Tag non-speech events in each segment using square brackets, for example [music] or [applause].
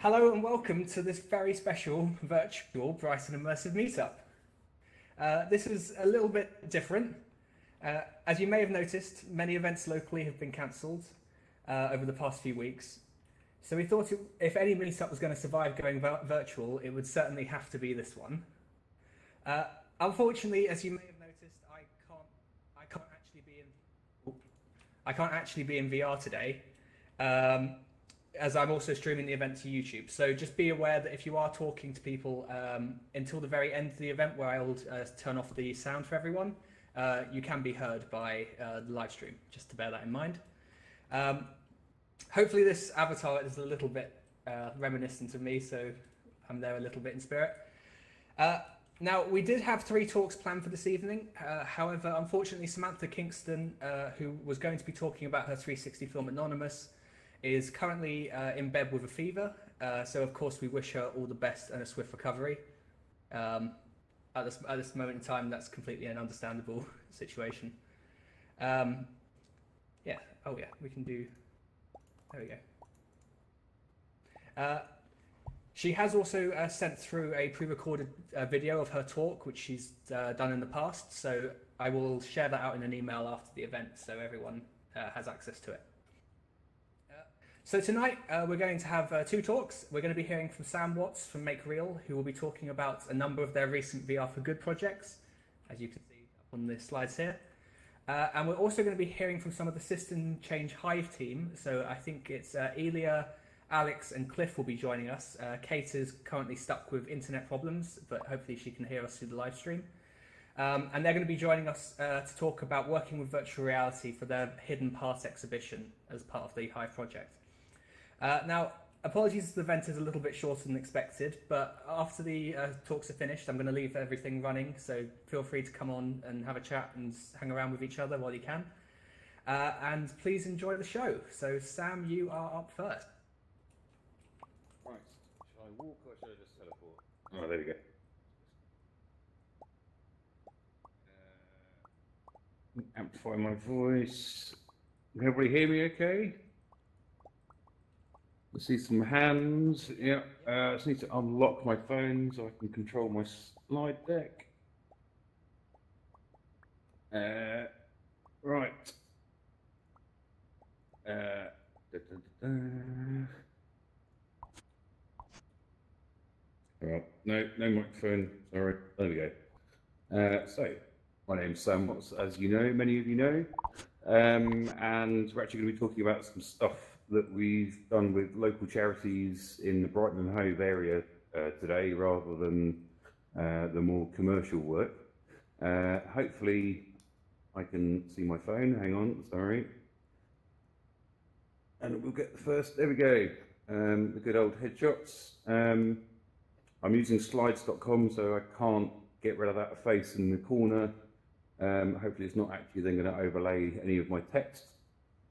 Hello and welcome to this very special virtual Brighton Immersive Meetup. Uh, this is a little bit different. Uh, as you may have noticed, many events locally have been cancelled uh, over the past few weeks. So we thought it, if any meetup was going to survive going virtual, it would certainly have to be this one. Uh, unfortunately, as you may have noticed, I can't, I can't actually be in, I can't actually be in VR today. Um, as I'm also streaming the event to YouTube. So just be aware that if you are talking to people um, until the very end of the event, where I'll uh, turn off the sound for everyone, uh, you can be heard by uh, the live stream. Just to bear that in mind. Um, hopefully, this avatar is a little bit uh, reminiscent of me, so I'm there a little bit in spirit. Uh, now, we did have three talks planned for this evening. Uh, however, unfortunately, Samantha Kingston, who was going to be talking about her 360 film Anonymous, is currently uh, in bed with a fever. Uh, so, of course, we wish her all the best and a swift recovery. Um, at, this, at this moment in time, that's completely an understandable [laughs] situation. Um, yeah, oh yeah, we can do. There we go. Uh, she has also uh, sent through a pre-recorded uh, video of her talk, which she's uh, done in the past. So I will share that out in an email after the event, so everyone uh, has access to it. So tonight uh, we're going to have uh, two talks. We're going to be hearing from Sam Watts from Make Real, who will be talking about a number of their recent VR for Good projects, as you can see on the slides here. Uh, and we're also going to be hearing from some of the System Change Hive team. So I think it's uh, Elia, Alex, and Cliff will be joining us. Uh, Kate is currently stuck with internet problems, but hopefully she can hear us through the live stream. Um, and they're going to be joining us uh, to talk about working with virtual reality for their Hidden Paths exhibition as part of the Hive project. Uh, now, apologies if the event is a little bit shorter than expected, but after the uh, talks are finished, I'm going to leave everything running, so feel free to come on and have a chat and hang around with each other while you can. Uh, and please enjoy the show. So, Sam, you are up first. Right. Shall I walk or should I just teleport? Oh, there we go. Uh, amplify my voice. Can everybody hear me okay? See some hands. Yeah. Uh, I just need to unlock my phone so I can control my slide deck. Uh, right. Uh, da, da, da, no, no microphone. Sorry. There we go. Uh, so, my name's Sam Watts, as you know, many of you know, um, and we're actually going to be talking about some stuff that we've done with local charities in the Brighton and Hove area uh, today rather than uh, the more commercial work. Uh, hopefully, I can see my phone. Hang on, sorry. And we'll get the first, there we go, um, the good old headshots. Um, I'm using slides.com, so I can't get rid of that face in the corner. Um, hopefully, it's not actually then going to overlay any of my text.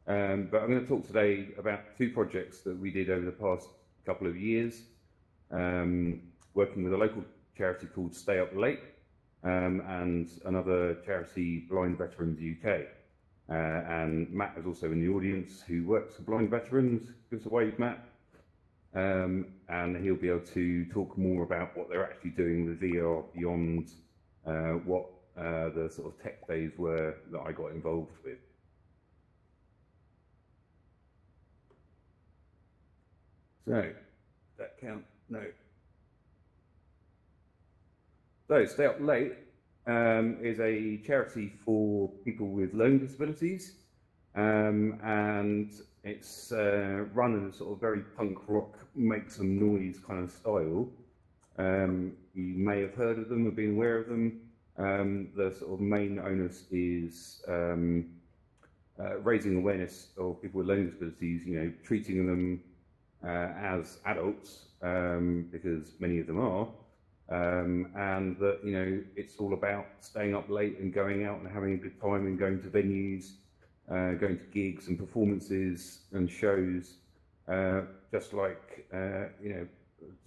Um, but I'm going to talk today about two projects that we did over the past couple of years, um, working with a local charity called Stay Up Late um, and another charity, Blind Veterans UK. Uh, and Matt is also in the audience who works for blind veterans. Give us a wave, Matt. Um, and he'll be able to talk more about what they're actually doing with VR beyond uh, what uh, the sort of tech days were that I got involved with. So, that count? No. So, Stay Up Late um, is a charity for people with learning disabilities, um, and it's uh, run in a sort of very punk rock, make some noise kind of style. Um, you may have heard of them or been aware of them. Um, the sort of main onus is um, uh, raising awareness of people with learning disabilities, you know, treating them as adults, um, because many of them are, um, and that you know it's all about staying up late and going out and having a good time and going to venues, uh, going to gigs and performances and shows, uh, just like uh, you know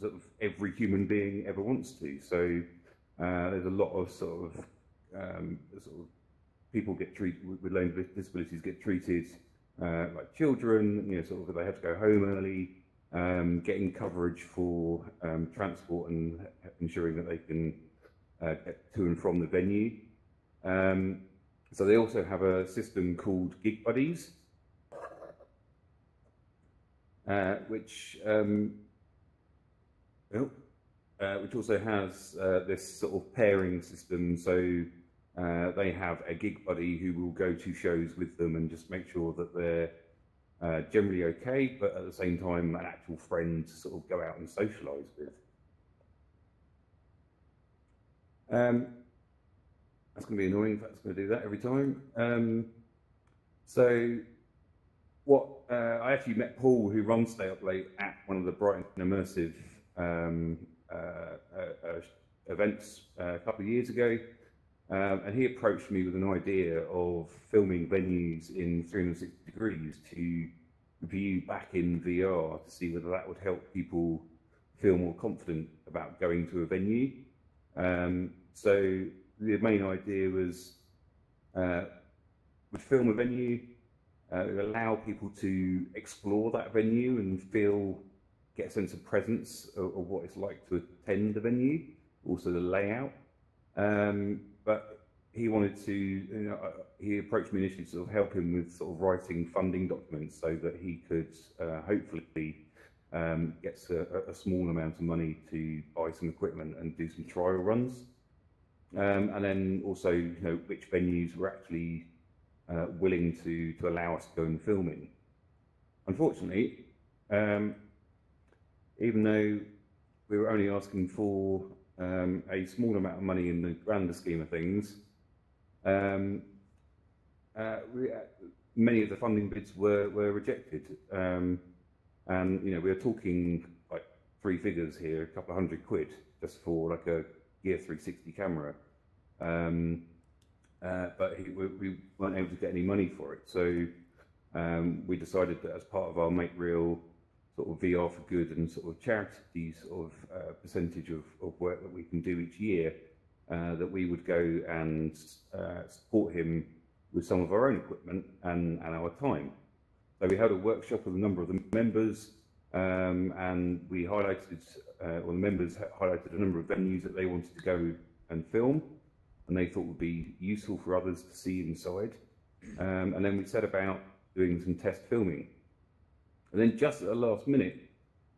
sort of every human being ever wants to. So uh, there's a lot of sort of um, sort of people get treated with learning disabilities get treated uh, like children, you know, sort of they have to go home early, um, getting coverage for um, transport and ensuring that they can uh, get to and from the venue. Um, so they also have a system called Gig Buddies, uh, which um, oh, uh, which also has uh, this sort of pairing system. So uh, they have a gig buddy who will go to shows with them and just make sure that they're uh, generally okay, but at the same time, an actual friend to sort of go out and socialise with. Um, that's going to be annoying if that's going to do that every time. Um, so, what uh, I actually met Paul, who runs Stay Up Late, at one of the Brighton Immersive um, uh, uh, uh events uh, a couple of years ago. Um, and he approached me with an idea of filming venues in 360 degrees to view back in VR to see whether that would help people feel more confident about going to a venue. Um, so the main idea was uh, would film a venue, uh, allow people to explore that venue and feel, get a sense of presence of, of what it's like to attend the venue, also the layout. Um, but he wanted to, you know, uh, he approached me initially to sort of help him with sort of writing funding documents so that he could uh, hopefully um, get a, a, small amount of money to buy some equipment and do some trial runs. Um, and then also, you know, which venues were actually uh, willing to, to allow us to go and film in. Unfortunately, um, even though we were only asking for um, a small amount of money in the grander scheme of things, um, uh, we, uh, many of the funding bids were, were rejected. Um, and, you know, we are talking like three figures here, a couple of hundred quid, just for like a Gear 360 camera. Um, uh, but he, we, we, weren't able to get any money for it. So um, we decided that as part of our Make Real sort of VR for Good and sort of charity sort of uh, percentage of, of work that we can do each year, uh, that we would go and uh, support him with some of our own equipment and, and our time. So we held a workshop with a number of the members um, and we highlighted, uh, well, the members highlighted a number of venues that they wanted to go and film and they thought would be useful for others to see inside. Um, and then we set about doing some test filming. And then just at the last minute,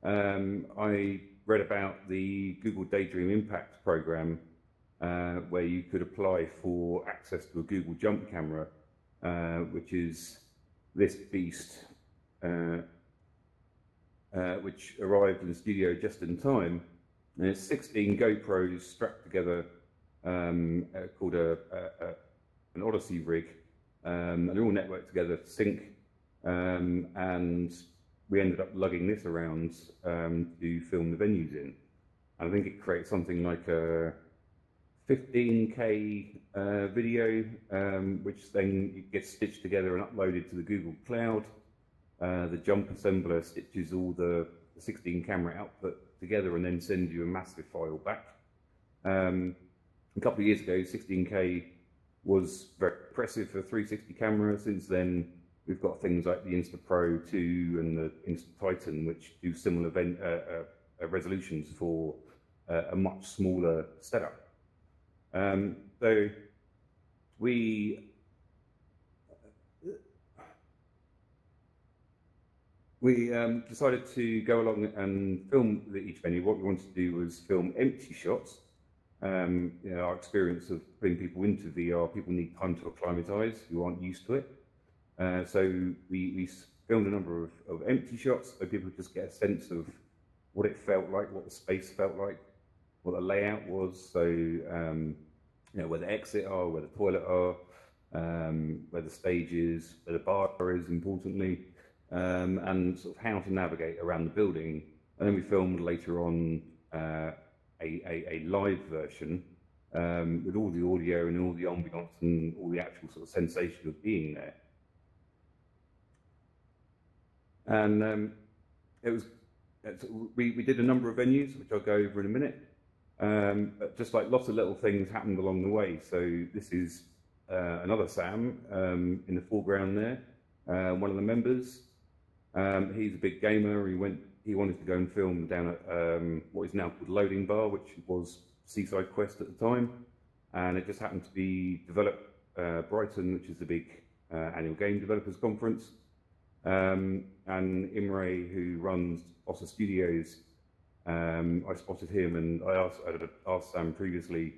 um, I read about the Google Daydream Impact program uh, where you could apply for access to a Google Jump camera, uh, which is this beast, uh, uh which arrived in the studio just in time. And it's 16 GoPros strapped together um, uh, called a, a, a, an Odyssey rig, um, and they're all networked together to sync. Um, and we ended up lugging this around um, to film the venues in. And I think it creates something like a 15k uh, video, um, which then gets stitched together and uploaded to the Google Cloud. Uh, the jump assembler stitches all the 16 camera output together and then sends you a massive file back. Um, a couple of years ago, 16K was very impressive for 360 camera. Since then, we've got things like the Insta Pro 2 and the Insta Titan, which do similar event, uh, uh, uh, resolutions for uh, a much smaller setup. Um, so we we um, decided to go along and film each venue. What we wanted to do was film empty shots um, you know, our experience of putting people into VR, people need time to acclimatise who aren't used to it. Uh, so we, we filmed a number of, of empty shots so people just get a sense of what it felt like, what the space felt like, what the layout was. So, um, you know, where the exit are, where the toilet are, um, where the stage is, where the bar is, importantly, um, and sort of how to navigate around the building. And then we filmed later on uh, a, a, a live version um, with all the audio and all the ambiance and all the actual sort of sensation of being there. And um, it was, we, we did a number of venues, which I'll go over in a minute. Um, but just like lots of little things happened along the way. So this is uh, another Sam um, in the foreground there, uh, one of the members. Um, he's a big gamer. He went he wanted to go and film down at um, what is now called Loading Bar, which was SideQuest at the time, and it just happened to be develop uh, Brighton, which is the big uh, annual game developers conference. Um, and Imre, who runs Bossa Studios, um, I spotted him and I asked, I asked Sam previously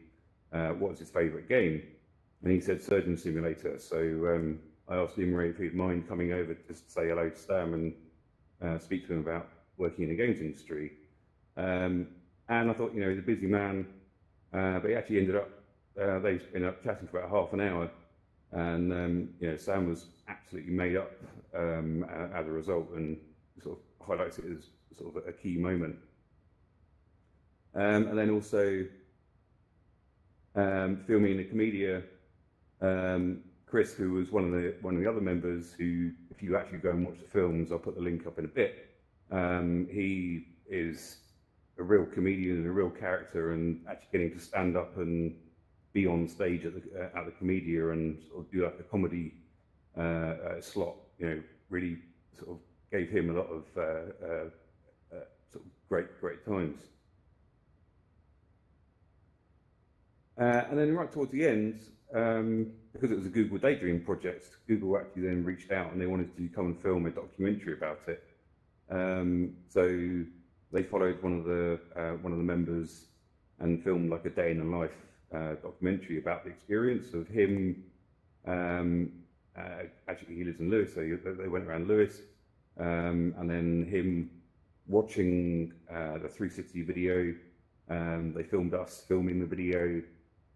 uh, what was his favourite game, and he said Surgeon Simulator. So um, I asked Imre if he'd mind coming over just to say hello to Sam and uh, speak to him about working in the games industry. Um, and I thought, you know, he's a busy man, uh, but he actually ended up, uh, they ended up chatting for about half an hour. And, um, Sam was absolutely made up um, as a result and sort of highlights it as sort of a key moment. Um, and then also um, filming the Komedia, um, Chris, who was one of the one of the other members, who, if you actually go and watch the films, I'll put the link up in a bit. Um, he is a real comedian and a real character, and actually getting to stand up and be on stage at the uh, at the Komedia and sort of do like a comedy uh, uh, slot, you know, really sort of gave him a lot of uh, uh, sort of great great times. and then right towards the end, um, because it was a Google Daydream project, Google actually then reached out and they wanted to come and film a documentary about it. Um, so they followed one of the uh, one of the members and filmed like a day in the life uh, documentary about the experience of him. Um, uh, actually, he lives in Lewes, so they went around Lewes, um, and then him watching uh, the 360 video. Um, they filmed us filming the video,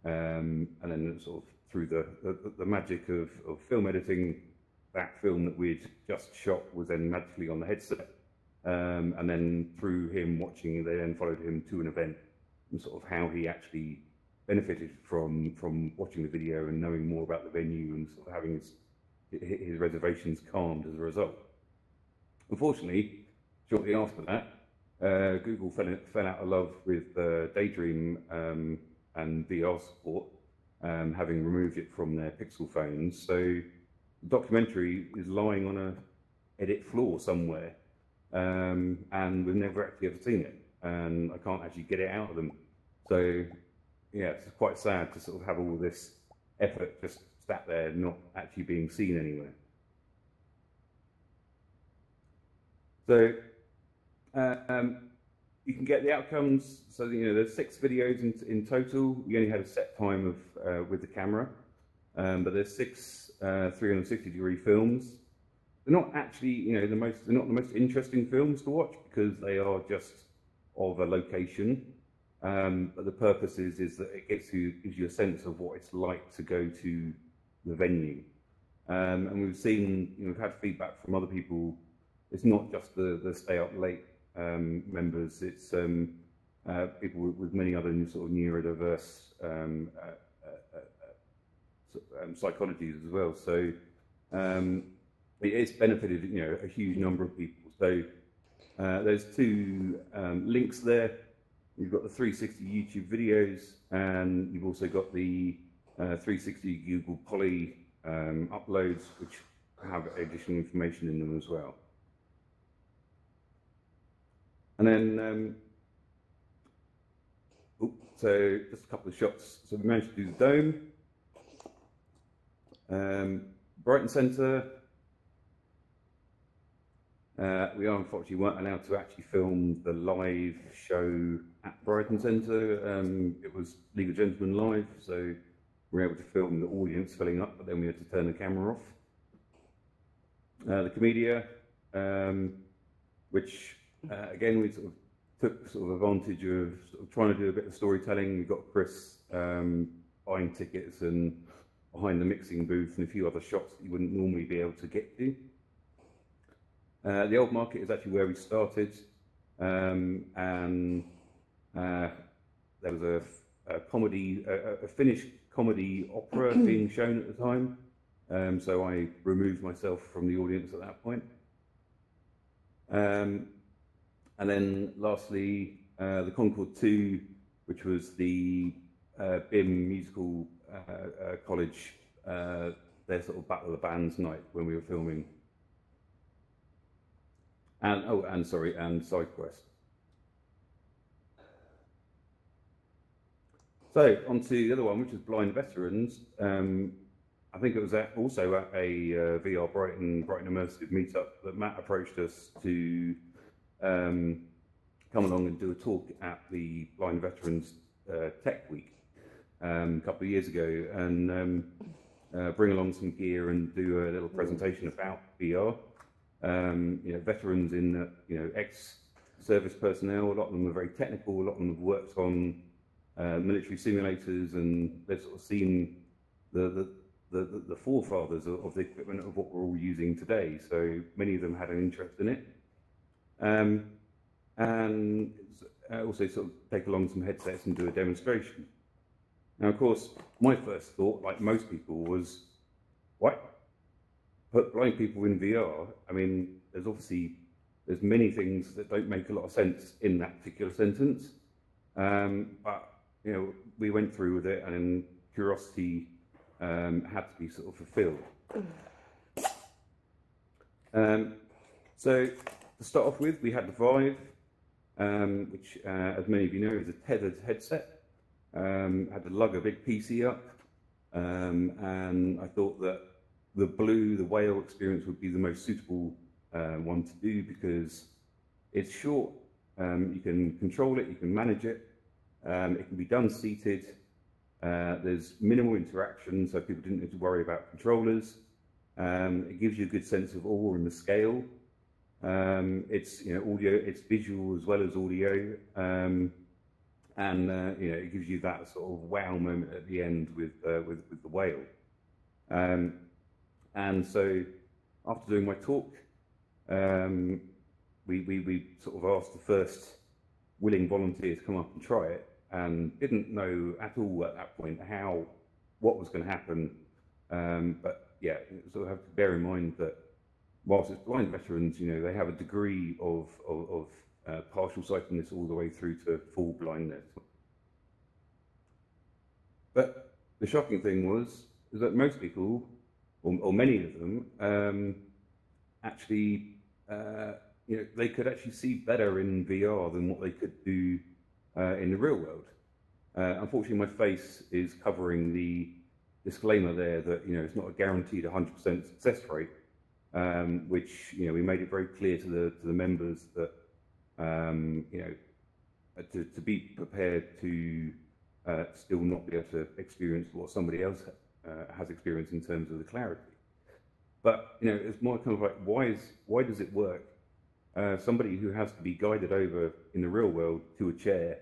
um, and then sort of through the, the, the magic of, of film editing, that film that we'd just shot was then magically on the headset. Um, and then through him watching, they then followed him to an event and sort of how he actually benefited from from watching the video and knowing more about the venue and sort of having his his reservations calmed as a result. Unfortunately, shortly after that, uh, Google fell, fell out of love with uh, Daydream um, and VR support, um, having removed it from their Pixel phones. So the documentary is lying on a edit floor somewhere, um, and we've never actually ever seen it, and I can't actually get it out of them. So yeah, it's quite sad to sort of have all this effort just sat there, not actually being seen anywhere. So um, you can get the outcomes. So you know, there's six videos in, in total. We only had a set time of uh, with the camera, um, but there's six uh, 360 degree films. They're not actually, you know, the most. They're not the most interesting films to watch because they are just of a location. Um, but the purpose is, is that it gets you gives you a sense of what it's like to go to the venue. Um, and we've seen, you know, we've had feedback from other people. It's not just the the stay up late um, members. It's um, uh, people with, with, many other sort of neurodiverse um, uh, uh, uh um, psychologies as well. So it's benefited, you know, a huge number of people. So uh, there's two links there. You've got the 360 YouTube videos, and you've also got the uh, 360 Google Poly uploads, which have additional information in them as well. And then, um, oh, so just a couple of shots. So we managed to do the dome. Um, Brighton Centre. Uh, we unfortunately weren't allowed to actually film the live show at Brighton Centre. Um, it was League of Gentlemen live, so we were able to film the audience filling up, but then we had to turn the camera off. Uh, the Komedia, um, which uh, again, we sort of took sort of advantage of, sort of trying to do a bit of storytelling. We got Chris um, buying tickets and behind the mixing booth and a few other shots that you wouldn't normally be able to get to. Uh, the old market is actually where we started, um, and uh, there was a, a comedy, a, a, Finnish comedy opera [clears throat] being shown at the time. Um, so I removed myself from the audience at that point. Um, and then lastly, uh, the Concorde 2, which was the uh, BIMM musical uh, uh college, uh, their sort of Battle of the Bands night when we were filming. and oh, and sorry, and SideQuest. So on to the other one, which is Blind Veterans. Um, I think it was at, also at a uh, VR Brighton Brighton Immersive meetup that Matt approached us to um, come along and do a talk at the Blind Veterans uh, Tech Week um, a couple of years ago, and um, uh, bring along some gear and do a little presentation about VR. Um, you know, veterans in the, you know ex-service personnel. A lot of them are very technical. A lot of them have worked on uh, military simulators, and they've sort of seen the the, the, the forefathers of, of, the equipment of what we're all using today. So many of them had an interest in it, um, and uh, also sort of take along some headsets and do a demonstration. Now, of course, my first thought, like most people, was, what? Put blind people in VR? I mean, there's obviously there's many things that don't make a lot of sense in that particular sentence. Um, but you know, we went through with it, and curiosity um, had to be sort of fulfilled. Um, so to start off with, we had the Vive, um, which, uh, as many of you know, is a tethered headset. Um, had to lug a big PC up, um, and I thought that the blue, the whale experience would be the most suitable uh, one to do because it's short. Um, you can control it, you can manage it. Um, it can be done seated. Uh, there's minimal interaction, so people didn't need to worry about controllers. Um, it gives you a good sense of awe and the scale. Um, it's you know audio, it's visual as well as audio and uh, you know it gives you that sort of wow moment at the end with uh, with, with the whale. Um, and so after doing my talk, um, we, we we sort of asked the first willing volunteers come up and try it, and didn't know at all at that point how what was going to happen. Um, but yeah, of have to bear in mind that whilst it's blind veterans, you know, they have a degree of of, of uh, partial sightedness all the way through to full blindness. But the shocking thing was is that most people, or, or many of them, um, actually, uh, you know, they could actually see better in VR than what they could do uh, in the real world. Uh, unfortunately, my face is covering the disclaimer there that you know it's not a guaranteed 100% success rate, um, which you know we made it very clear to the to the members that um, you know, uh, to, to be prepared to uh, still not be able to experience what somebody else uh, has experienced in terms of the clarity. But you know, it's more kind of like why is why does it work? Uh, somebody who has to be guided over in the real world to a chair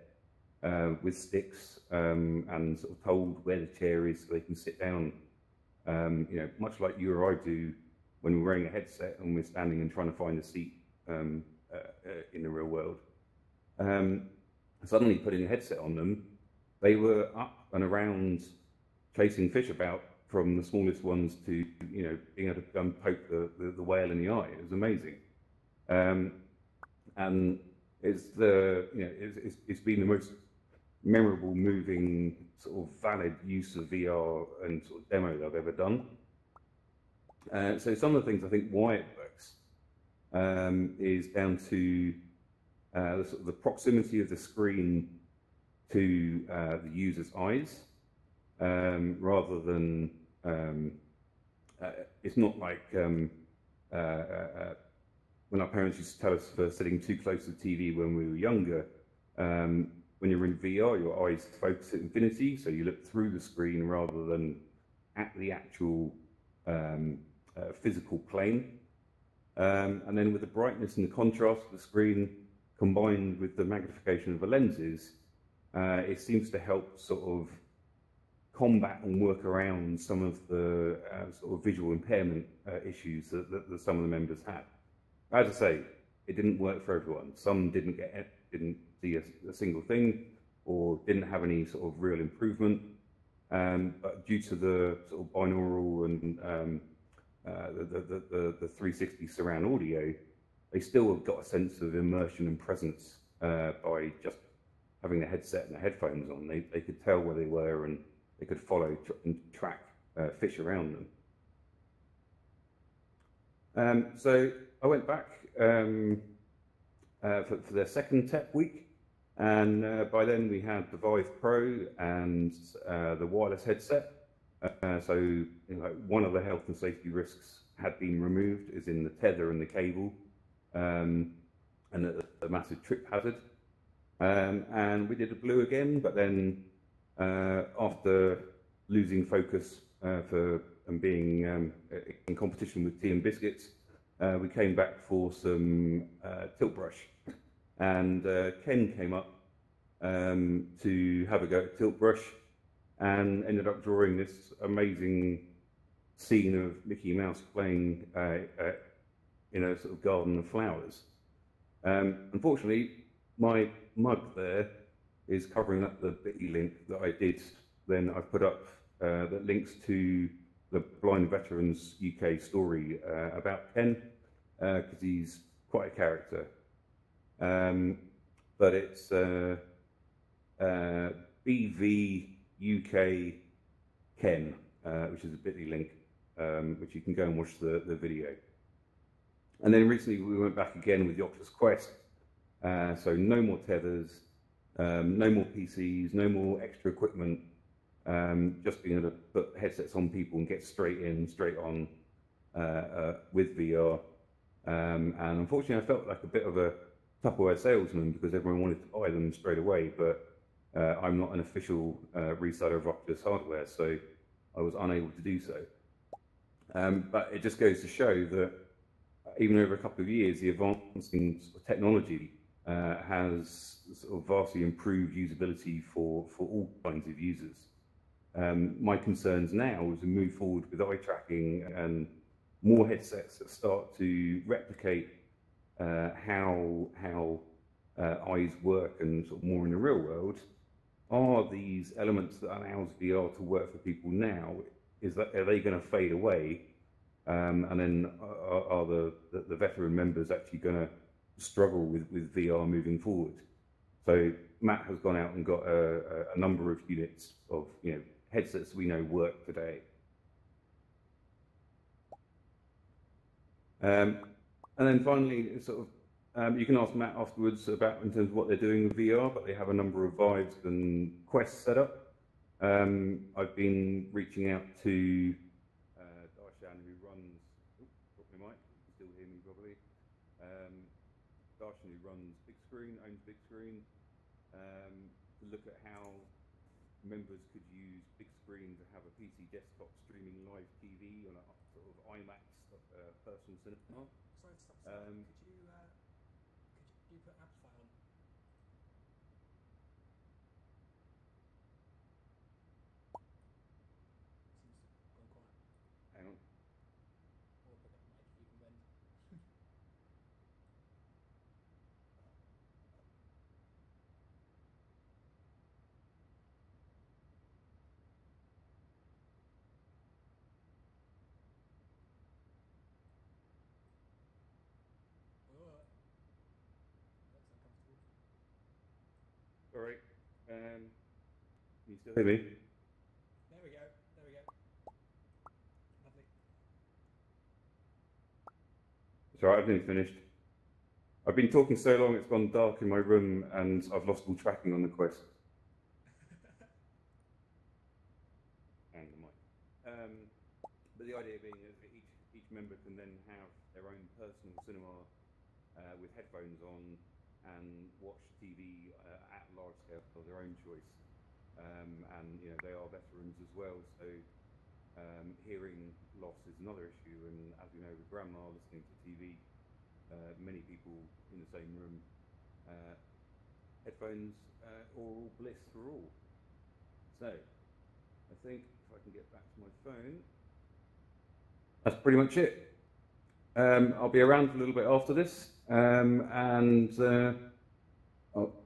uh, with sticks um, and sort of told where the chair is so they can sit down. Um, you know, much like you or I do when we're wearing a headset and we're standing and trying to find a seat um, uh, uh, in the real world. Um, suddenly putting a headset on them, they were up and around chasing fish about from the smallest ones to you know being able to poke the, the, the whale in the eye. It was amazing, um, and it's the you know it's, it's, it's been the most memorable, moving, sort of valid use of VR and sort of demo that I've ever done. Uh, so some of the things I think why it um, is down to uh, the, sort of the proximity of the screen to uh, the user's eyes, um, rather than um, uh, it's not like um, uh, uh, when our parents used to tell us for sitting too close to the TV when we were younger. Um, when you're in VR, your eyes focus at infinity, so you look through the screen rather than at the actual um, uh, physical plane. Um, and then with the brightness and the contrast of the screen combined with the magnification of the lenses, uh, it seems to help sort of combat and work around some of the uh, sort of visual impairment uh, issues that, that, that, some of the members had. As I say, it didn't work for everyone. Some didn't get didn't see a, a single thing, or didn't have any sort of real improvement. Um, but due to the sort of binaural and um, uh, the, the, the, the 360 surround audio, they still have got a sense of immersion and presence uh, by just having the headset and the headphones on. They, they could tell where they were and they could follow tr and track uh, fish around them. Um, so I went back um, uh, for, for their second tech week, and uh, by then we had the Vive Pro and uh, the wireless headset. Uh, so you know, one of the health and safety risks had been removed, is in the tether and the cable, um, and the, the massive trip hazard. Um, and we did a blue again, but then uh, after losing focus uh, for and being um, in competition with tea and biscuits, uh, we came back for some uh, tilt brush. And uh, Ken came up um, to have a go at tilt brush and ended up drawing this amazing scene of Mickey Mouse playing uh, in a sort of garden of flowers. Um, unfortunately, my mug there is covering up the bit.ly link that I did. Then I've put up uh, that links to the Blind Veterans UK story uh, about Ken, because uh, he's quite a character. Um, but it's uh, uh, BV UK Ken, which is a bit.ly link, um, which you can go and watch the, the video. And then recently we went back again with the Oculus Quest, uh, so no more tethers, um, no more PCs, no more extra equipment, um, just being able to put headsets on people and get straight in, straight on uh, uh, with VR. Um, and unfortunately, I felt like a bit of a Tupperware salesman because everyone wanted to buy them straight away, but uh, I'm not an official uh, reseller of Oculus hardware, so I was unable to do so. Um, but it just goes to show that even over a couple of years, the advancing technology uh, has sort of vastly improved usability for, for all kinds of users. Um, my concerns now as we move forward with eye tracking and more headsets that start to replicate uh, how how uh, eyes work and sort of more in the real world are these elements that allows VR to work for people now is that are they going to fade away um, and then are, are the, the, the veteran members actually going to struggle with, with VR moving forward. So Matt has gone out and got a, a number of units of you know headsets we know work today. Um, and then finally, sort of, um, you can ask Matt afterwards about in terms of what they're doing with VR, but they have a number of Vives and Quests set up. Um, I've been reaching out to Darshan, who runs Big Screen, owns Big Screen, um, to look at how members could use Big Screen to have a PC desktop streaming live TV on a sort of IMAX uh, personal cinema. Sorry to stop. Um, could you uh, could you put Amplify on? Sorry. Um, you still hear me? There we go. There we go. Lovely. It's I've been finished. I've been talking so long it's gone dark in my room and I've lost all tracking on the quest. [laughs] and the mic. Um, but the idea being is that each, each member can then have their own personal cinema uh, with headphones on and watch TV large scale of their own choice. Um, and you know they are veterans as well, so um, hearing loss is another issue. And as we know, with grandma listening to TV, uh, many people in the same room, uh, headphones uh, all bliss for all. So I think if I can get back to my phone, that's pretty much it. Um, I'll be around for a little bit after this. Um, and uh,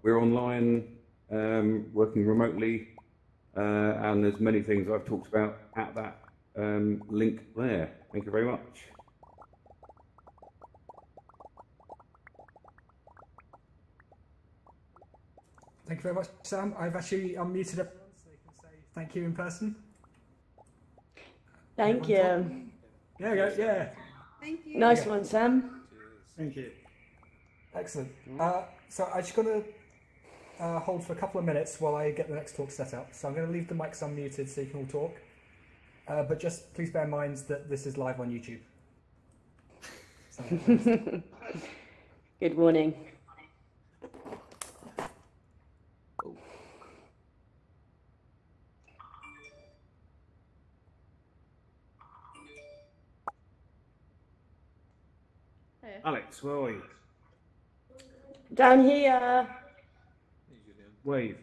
we're online, um, working remotely, uh, and there's many things I've talked about at that um, link there. Thank you very much. Thank you very much, Sam. I've actually unmuted everyone so they can say thank you in person. Thank you. There we go, yeah. Thank you. Nice one, Sam. Thank you. Excellent. Uh, so I'm just going to uh, hold for a couple of minutes while I get the next talk set up. So I'm going to leave the mics unmuted so you can all talk. Uh, but just please bear in mind that this is live on YouTube. [laughs] Good morning. Alex, where are you? Down here. Wave.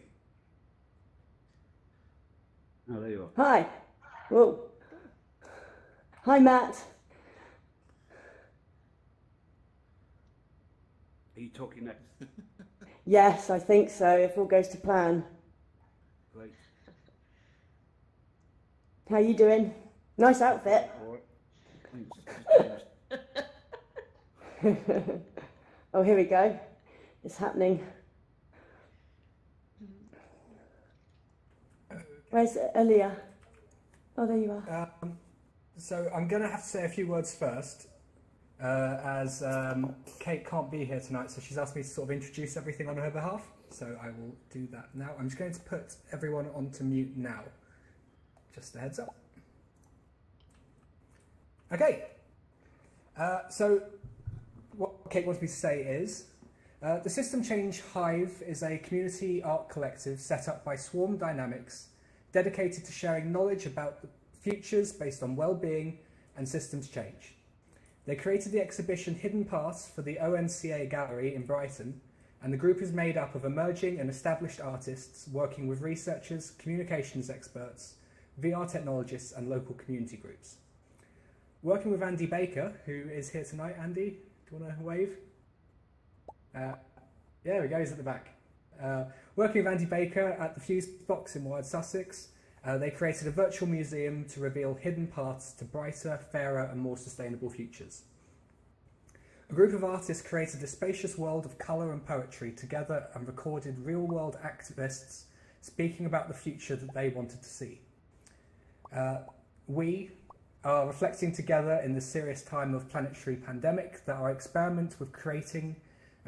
Oh, there you are. Hi. Whoa. Hi, Matt. Are you talking next? [laughs] Yes, I think so, if all goes to plan. Great. How are you doing? Nice outfit. All right. Thanks. [laughs] oh, here we go. It's happening. Where's Elia? Oh, there you are. Um, so I'm going to have to say a few words first, uh, as um, Kate can't be here tonight, so she's asked me to sort of introduce everything on her behalf. So I will do that now. I'm just going to put everyone onto mute now. Just a heads up. Okay. Uh, so what Kate wants me to say is, uh, the System Change Hive is a community art collective set up by Swarm Dynamics, dedicated to sharing knowledge about the futures based on well-being and systems change. They created the exhibition Hidden Paths for the ONCA Gallery in Brighton, and the group is made up of emerging and established artists working with researchers, communications experts, VR technologists, and local community groups. Working with Andy Baker, who is here tonight. Andy, do you want to wave? Uh, yeah, there we go, he's at the back. Uh, working with Andy Baker at the Fusebox in Wired Sussex, uh, they created a virtual museum to reveal hidden paths to brighter, fairer, and more sustainable futures. A group of artists created a spacious world of colour and poetry together and recorded real world activists speaking about the future that they wanted to see. Uh, we are reflecting together in the serious time of planetary pandemic that our experiment with creating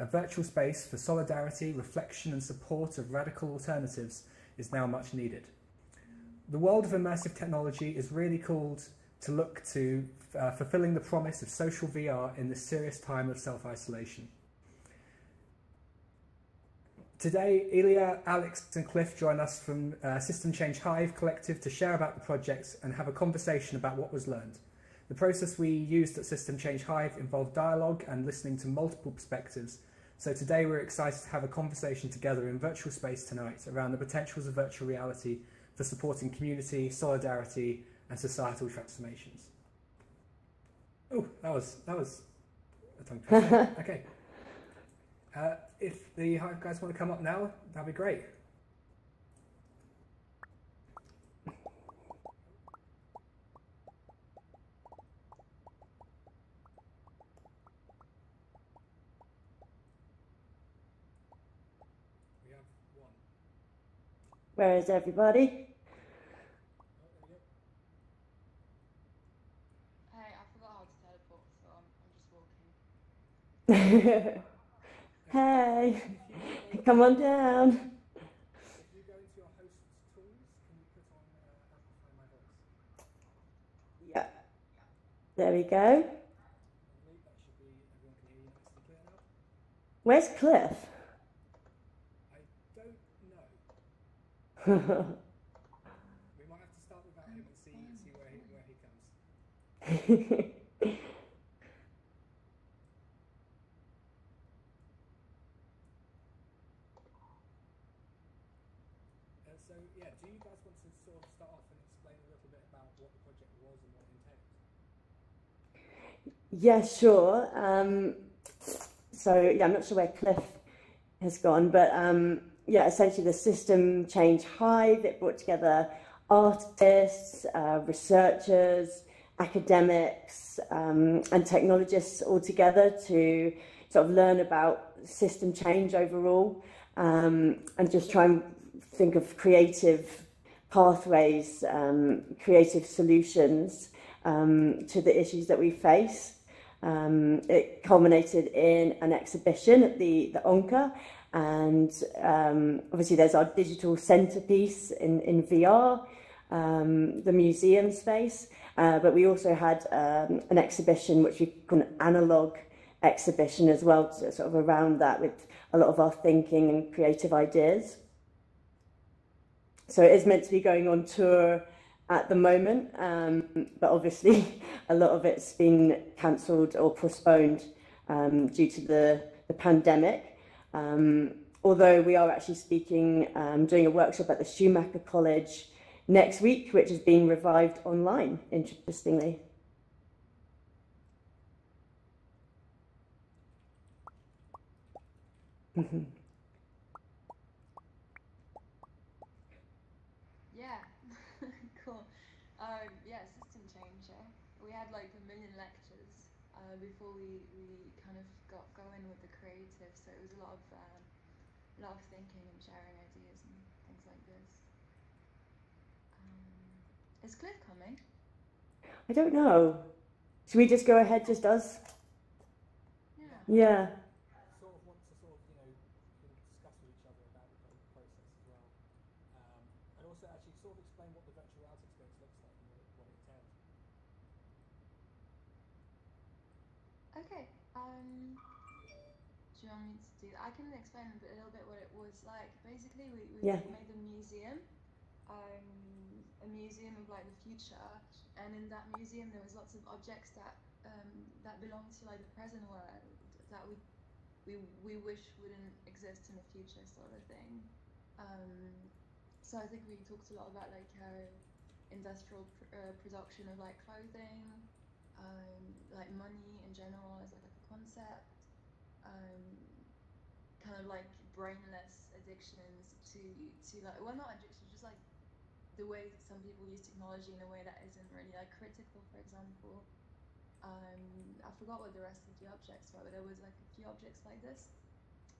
a virtual space for solidarity, reflection, and support of radical alternatives is now much needed. The world of immersive technology is really called to look to uh, fulfilling the promise of social VR in this serious time of self isolation. Today, Ilya, Alex, and Cliff join us from uh, System Change Hive Collective to share about the project and have a conversation about what was learned. The process we used at System Change Hive involved dialogue and listening to multiple perspectives. So today we're excited to have a conversation together in virtual space tonight around the potentials of virtual reality for supporting community, solidarity, and societal transformations. Oh, that was that was a tongue twister. [laughs] okay. Uh, if the guys want to come up now, that'd be great. Where is everybody? Hey, I forgot how to teleport, so I'm, I'm just walking. [laughs] hey, come on down. Yeah, there we go Where's host's We might have to start without him and see see where he where he comes. [laughs] Uh, so yeah, do you guys want to sort of start off and explain a little bit about what the project was and what it entailed? Yeah, sure. Um, so yeah, I'm not sure where Cliff has gone, but um, yeah, essentially the system change hive. It brought together artists, uh, researchers, academics, um, and technologists all together to sort of learn about system change overall, um, and just try and think of creative pathways, um, creative solutions um, to the issues that we face. Um, it culminated in an exhibition at the, the Onca, and um, obviously there's our digital centerpiece in, in VR, um, the museum space, uh, but we also had um, an exhibition which we call an analog exhibition as well, to, sort of around that with a lot of our thinking and creative ideas. So it is meant to be going on tour at the moment, um, but obviously [laughs] a lot of it's been cancelled or postponed um, due to the, the pandemic. Um, although we are actually speaking, um, doing a workshop at the Schumacher College next week, which is being revived online, interestingly. Yeah, cool. Um, yeah, system change. Yeah. We had like a million lectures uh, before we, we kind of got going with the creative, so it was a lot of um, a lot of thinking and sharing ideas and things like this. Um, is Cliff coming? I don't know. Should we just go ahead, just us? Yeah. Yeah. sort of want to sort of, you know, discuss with each other about the whole process as well. Um, and also actually sort of explain what the virtual reality experience looks like and what it, what it entails. Okay. Um, do you want me to do? I can explain a, bit, a little bit what it was like. Basically, we, we Yeah. made a museum, um, a museum of like the future, and in that museum there was lots of objects that um, that belong to like the present world that we we we wish wouldn't exist in the future, sort of thing. Um, so I think we talked a lot about like uh, industrial pr- uh, production of like clothing, um, like money in general as like a concept, um, kind of like brainless addictions to to like well not addictions just like the way some people use technology in a way that isn't really like critical for example. Um, I forgot what the rest of the objects were but there was like a few objects like this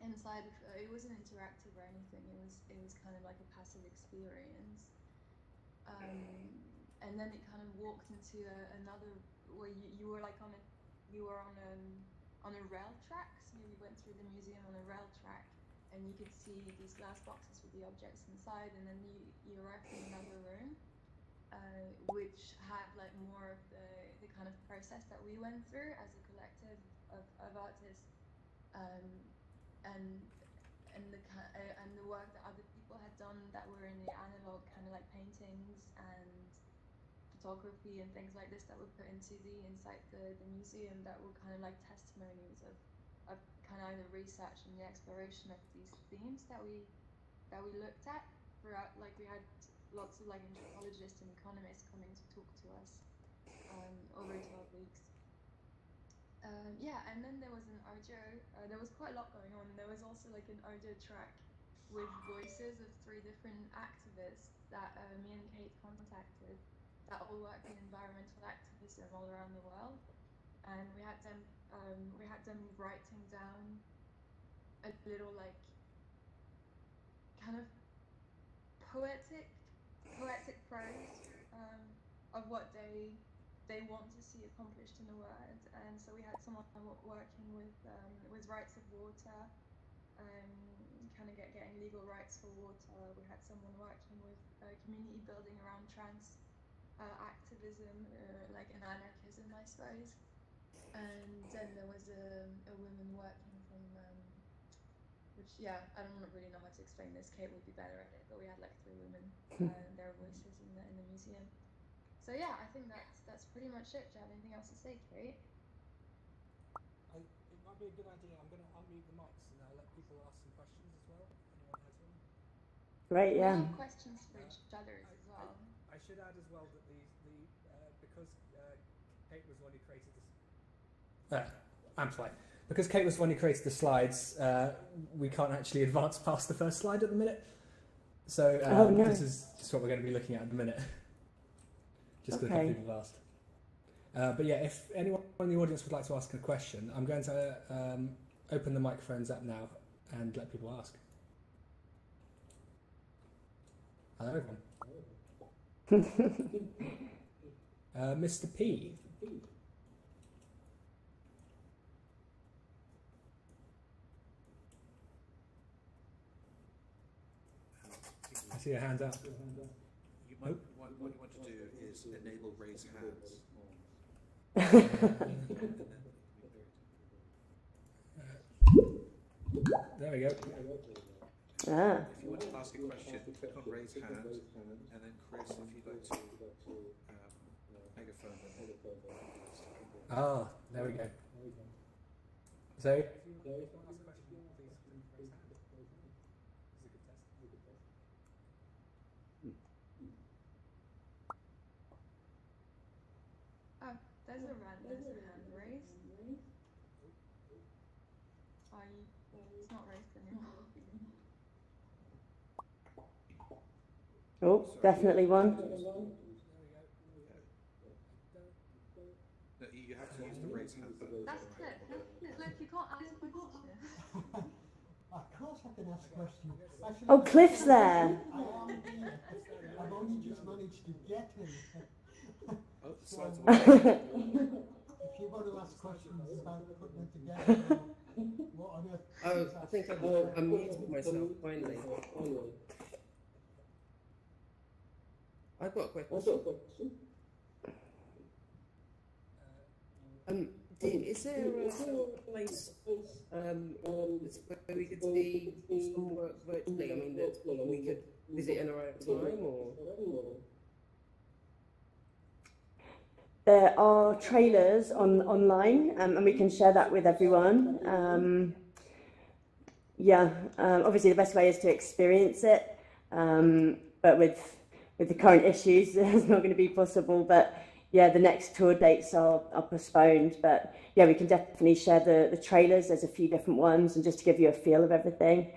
inside it wasn't interactive or anything it was it was kind of like a passive experience. Um, and then it kind of walked into a, another where you, you were like on a you were on a on a rail track so you went through the museum on a rail track and you could see these glass boxes with the objects inside and then you, you arrived in another room uh, which had like more of the, the kind of process that we went through as a collective of, of artists um, and and the uh, and the work that other people had done that were in the analog kind of like paintings and photography and things like this that were put into the inside the, the museum that were kind of like testimonies of, of kind of the research and the exploration of these themes that we that we looked at throughout like we had lots of like anthropologists and economists coming to talk to us um, over 12 weeks um, yeah, and then there was an audio. Uh, there was quite a lot going on. There was also like an audio track with voices of three different activists that uh, me and Kate contacted that all work in environmental activism all around the world, and we had them. Um, we had them writing down a little like kind of poetic, poetic prose um, of what they they want to see accomplished in the world. And so we had someone working with um, with rights of water, um, kind of get, getting legal rights for water. We had someone working with uh, community building around trans activism, uh, like an anarchism, I suppose. And then there was a, a woman working from, um, which yeah, I don't really know how to explain this. Kate would be better at it, but we had like three women [laughs] uh, and their voices in the in the museum. So yeah, I think that's that's pretty much it. Do you have anything else to say, Kate? I, it might be a good idea. I'm going to unmute the mics and uh, let people ask some questions as well. if Anyone has one? Great, We yeah. have questions for each other as well. I should add as well that the the uh, because uh, Kate was the one who created this. Uh, amplify. Because Kate was the one who created the slides, uh, we can't actually [laughs] advance past the first slide at the minute. So um, Oh, no. this is just what we're going to be looking at at the minute. [laughs] Just because Okay. people have asked. Uh, but yeah, if anyone in the audience would like to ask a question, I'm going to um, open the microphones up now and let people ask. Hello, everyone. [laughs] uh, Mr. P. I see a hand up. You might, what, what, you want to do is enable raise hands. [laughs] uh, there we go. Ah. If you want to ask a question, click on raise hand, and then Chris, if you'd like to um, megaphone them. Ah, there we go. So, Oh, there's a hand. There's a hand raised. Oh, you, it's not raised anymore. Oh, definitely one. No, you you have to use the raise hand button. That's Cliff. Cliff, you can't ask questions. Of course I can ask questions. Actually, Oh, Cliff's there. I am here. I've only just managed to get him. Oh, the So, [laughs] if you want to ask questions about putting it together, what on earth? Oh, I think I've unmuted myself finally. I've got a question. Um, do, is there a place um, that's where we could see some work virtually? I mean, that we could visit in our own time, or There are trailers on online, um, and we can share that with everyone. Um, yeah, um, obviously the best way is to experience it, um, but with with the current issues, [laughs] it's not going to be possible. But yeah, the next tour dates are, are postponed. But yeah, we can definitely share the, the trailers. There's a few different ones, and just to give you a feel of everything,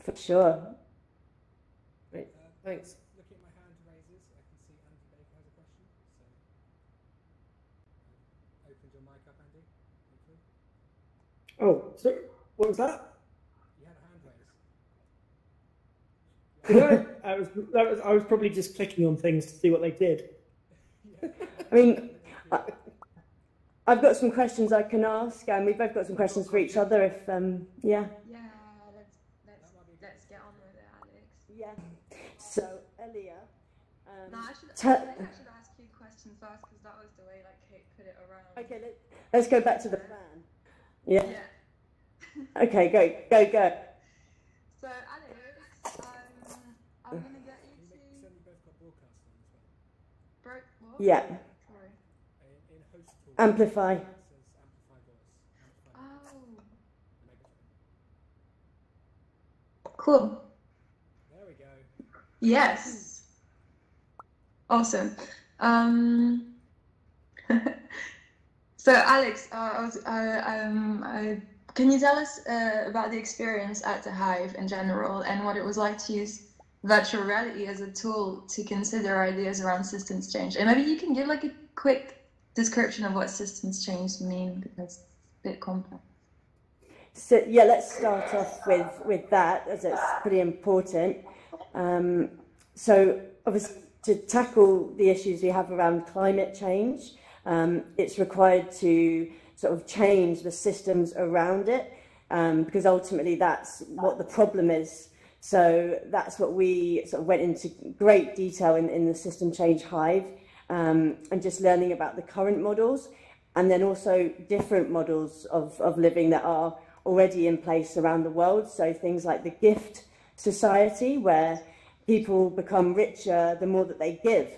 for sure. right? Thanks. looking at my hand raises, I can see Andy Baker has a question. So, um, opened your mic up, Andy. Hopefully. Oh, so what was that? You had a hand raise. Did I? I was, that was, I was probably just clicking on things to see what they did. I mean, I, I've got some questions I can ask, and we've both got some questions for each other. If um, yeah, Yeah, let's let's let's get on with it, Alex. yeah. So Elia, um, No, I should. Tell- I think I should ask you questions first because that was the way like Kate put it around. okay, let, let's go back to the plan. Yeah. Yeah. Okay, go, go, go. So Alex, um, I'm gonna get you Can you make, to so you both got broadcast on as well. broke what? Yeah. Sorry. In, in host tool, Amplify. it says amplify voice. Amplify Oh. The megaphone. Cool. There we go. Yes. Awesome. Um, [laughs] so, Alex, uh, I was, uh, um, I, can you tell us uh, about the experience at the Hive in general and what it was like to use virtual reality as a tool to consider ideas around systems change? And maybe you can give like a quick description of what systems change mean because it's a bit complex. So yeah, let's start off with with that as it's pretty important. Um, so obviously, to tackle the issues we have around climate change, um, it's required to sort of change the systems around it um, because ultimately that's what the problem is. So that's what we sort of went into great detail in, in the system change hive um, and just learning about the current models and then also different models of, of living that are already in place around the world. So things like the gift society, where people become richer the more that they give,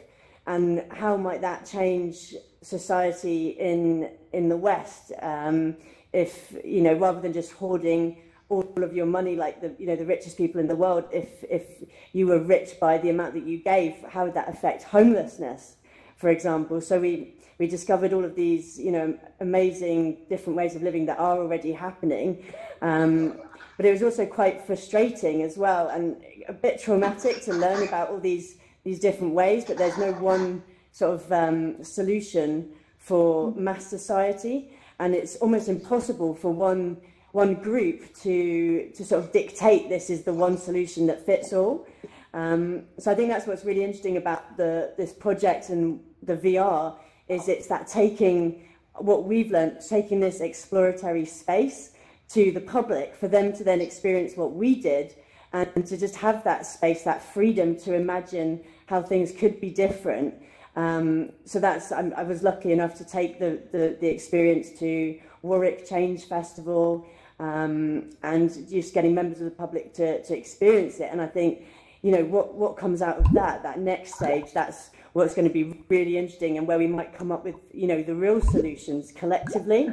and how might that change society in in the West? Um, if you know, rather than just hoarding all of your money like the you know the richest people in the world, if if you were rich by the amount that you gave, how would that affect homelessness, for example? So we we discovered all of these, you know, amazing different ways of living that are already happening. Um, but it was also quite frustrating as well and a bit traumatic to learn about all these these different ways. But there's no one sort of um, solution for mass society, and it's almost impossible for one one group to to sort of dictate this is the one solution that fits all. Um, so I think that's what's really interesting about the this project and the VR is it's that taking what we've learned, taking this exploratory space to the public for them to then experience what we did and to just have that space, that freedom to imagine how things could be different. Um, so that's I'm, i was lucky enough to take the, the, the experience to Warwick Change Festival um, and just getting members of the public to, to experience it. And I think, you know, what, what comes out of that, that next stage, that's what's going to be really interesting and where we might come up with, you know, the real solutions collectively.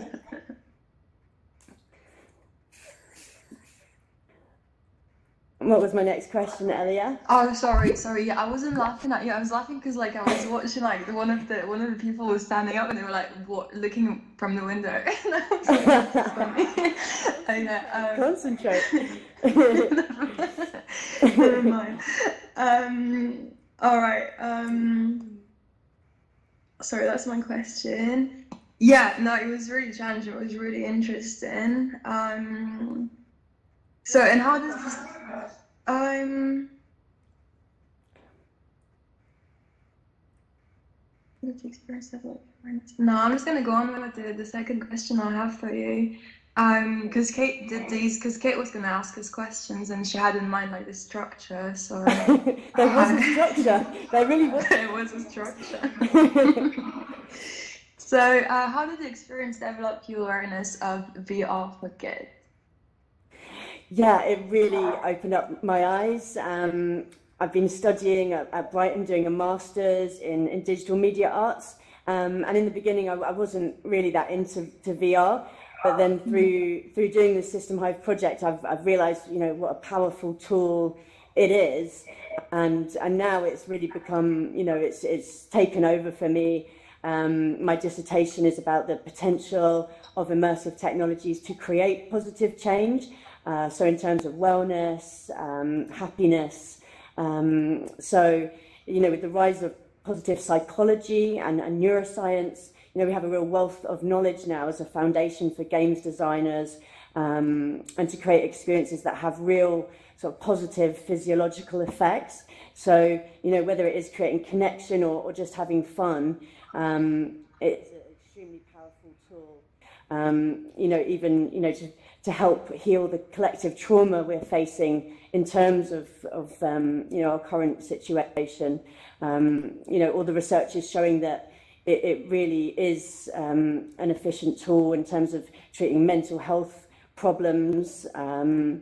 What was my next question, Elia? Oh, sorry, sorry. Yeah, I wasn't laughing at you. I was laughing because like I was watching like one of the one of the people was standing up and they were like what looking from the window. [laughs] and I was like, That's funny. [laughs] oh, yeah, um, Concentrate. [laughs] Never mind. Um, all right. Um, sorry, that's my question. Yeah, no, it was really challenging. It was really interesting. Um, so, and how does this? Um. Experience like. No, I'm just gonna go on with the, the second question I have for you. Um, because Kate did these, because Kate was gonna ask us questions and she had in mind like the structure. So [laughs] there was a structure. There really was. [laughs] there was a structure. [laughs] so, uh, how did the experience develop your awareness of VR for kids? Yeah, it really opened up my eyes. Um, I've been studying at, at, Brighton, doing a master's in, in digital media arts. Um, and in the beginning, I, I, wasn't really that into to VR. But then through through doing the System Hive project, I've, I've realised, you know, what a powerful tool it is. And and now it's really become, you know, it's it's taken over for me. Um, my dissertation is about the potential of immersive technologies to create positive change. Uh, so in terms of wellness, um, happiness, um, so you know with the rise of positive psychology and, and neuroscience, you know we have a real wealth of knowledge now as a foundation for games designers um, and to create experiences that have real sort of positive physiological effects. So you know whether it is creating connection or, or just having fun, um, it's an extremely powerful tool. Um, you know even you know to to help heal the collective trauma we're facing in terms of, of um, you know, our current situation. Um, you know, all the research is showing that it, it really is um, an efficient tool in terms of treating mental health problems, um,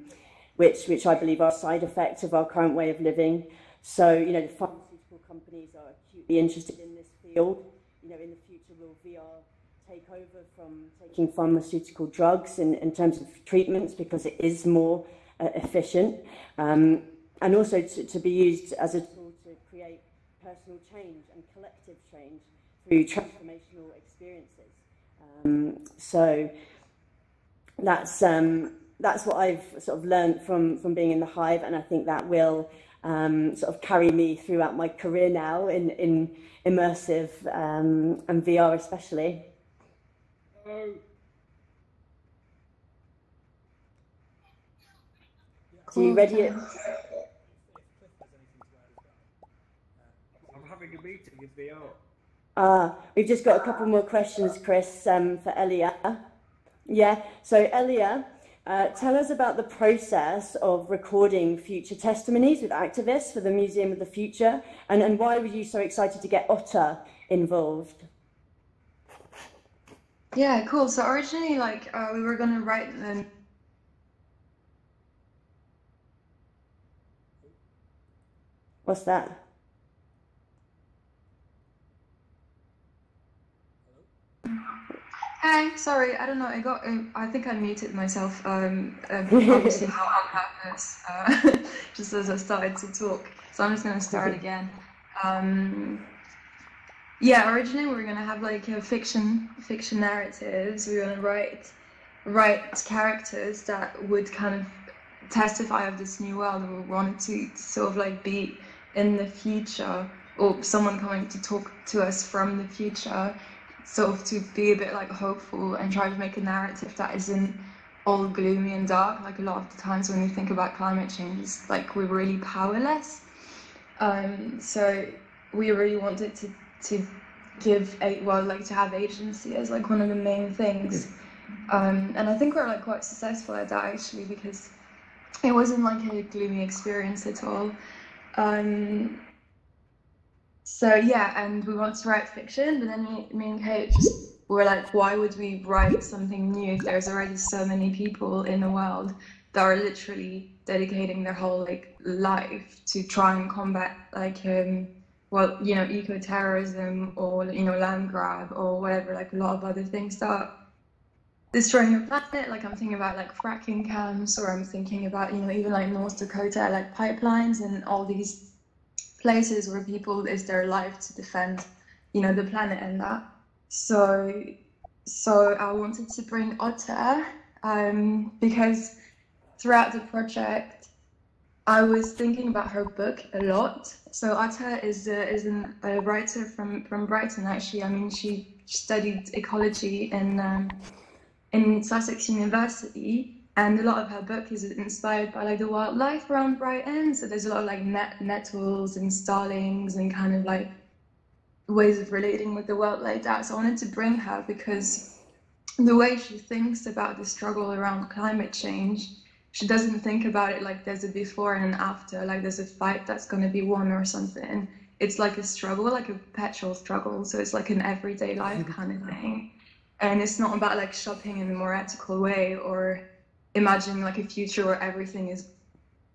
which, which I believe are side effects of our current way of living. So, you know, the pharmaceutical companies are acutely interested in this field. You know, in the take over from taking pharmaceutical drugs in, in terms of treatments because it is more uh, efficient um, and also to, to be used as a tool to create personal change and collective change through transformational experiences. Um, so that's um, that's what I've sort of learned from from being in the hive, and I think that will um, sort of carry me throughout my career now in in immersive um, and VR especially. So, Are you ready? I'm having a meeting with VR. Ah, we've just got a couple more questions, Chris, um, for Elia. Yeah, so Elia, uh, tell us about the process of recording future testimonies with activists for the Museum of the Future, and, and why were you so excited to get Otter involved? Yeah, cool. So originally, like, uh, we were gonna write an What's that? Hey, sorry, I don't know. I got. Um, I think I muted myself. Um, um [laughs] obviously not on purpose. Uh, [laughs] just as I started to talk, so I'm just gonna start again. Um, yeah, originally we were gonna have like a fiction fiction narratives. We were gonna write write characters that would kind of testify of this new world, and we wanted to sort of like be in the future or someone coming to talk to us from the future, sort of to be a bit like hopeful and try to make a narrative that isn't all gloomy and dark. Like a lot of the times when we think about climate change, like we're really powerless. Um, so we really wanted to to give a well like to have agency as like one of the main things um, and I think we're like quite successful at that actually because it wasn't like a gloomy experience at all. Um, so yeah, and we wanted to write fiction, but then me, me and Kate just were like, why would we write something new if there's already so many people in the world that are literally dedicating their whole like life to try and combat like um well you know eco-terrorism or you know land grab or whatever like a lot of other things that destroying your planet. Like i'm thinking about like fracking camps or i'm thinking about you know even like north dakota like pipelines and all these places where people is their life to defend you know the planet and that. So so i wanted to bring otter um, because throughout the project i was thinking about her book a lot so otter is a, is an, a writer from from brighton actually i mean she studied ecology in um, in sussex university and a lot of her book is inspired by like the wildlife around Brighton. So there's a lot of like net nettles and starlings and kind of like ways of relating with the world like that. So I wanted to bring her because the way she thinks about the struggle around climate change, she doesn't think about it like there's a before and an after, like there's a fight that's going to be won or something. It's like a struggle, like a perpetual struggle. So it's like an everyday life kind of thing. And it's not about like shopping in a more ethical way or imagining like a future where everything is